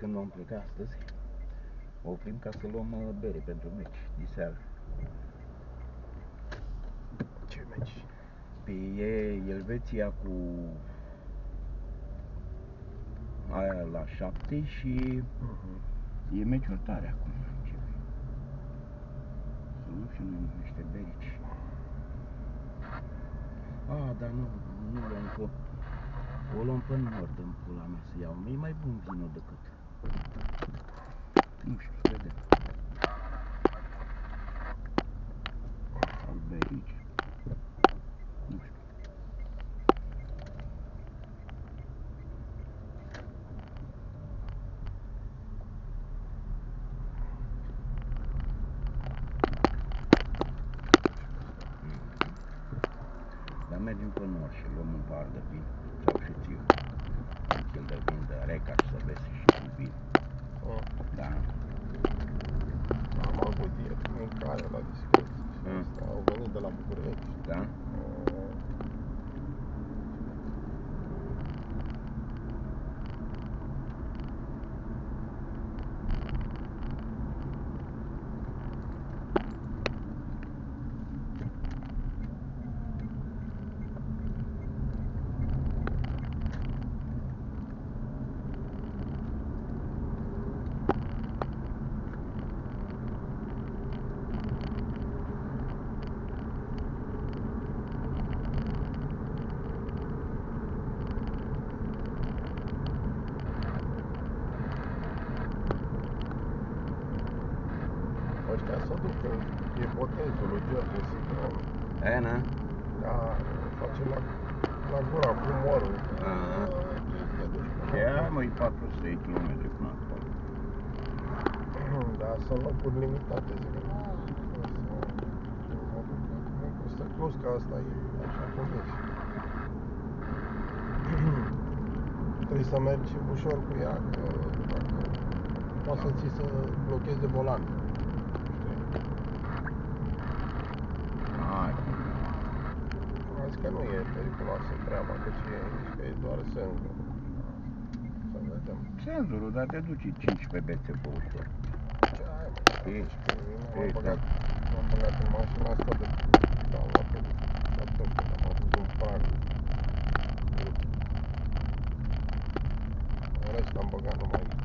când vom pleca astăzi, oprim ca să luăm uh, bere pentru meci, diseară. Ce meci? Pe e Elveția cu aia la 7 și Uh-huh. e meciul tare acum. începe. Să luăm și noi niște berici. A, dar nu, nu luăm că o luăm pe nord în pula mea să iau. E mai bun vinul decât. Nu știu, vedem. Sau berici. Nu știu. Dar mergem pe nord și luăm un par de vin sau și țiu. Un kil de vin de recaș și să vezi вам, блядь, да? Ăștia se duc în e botezul lui George Sicron. Aia, na? Da, face la, la gura cu morul. Aha. Te duci până Și aia, acolo. măi, 400 de km până acolo. Da, sunt locuri limitate, zic. Asta Clusca asta e așa cum ești. Trebuie să mergi ușor cu ea, că dacă poate să ți se blocheze volan. Hai. Am zis că nu e periculoasă treaba, că ce e aici, că e doar sângă. Să vedem. Senzorul, dar te duci 15 bețe pe ușor. Ce ai, mă? E, Deci că eu m-am e, băgat, m-am băgat în mașina asta de da, la pe la tot, am avut un prag. În rest am băgat numai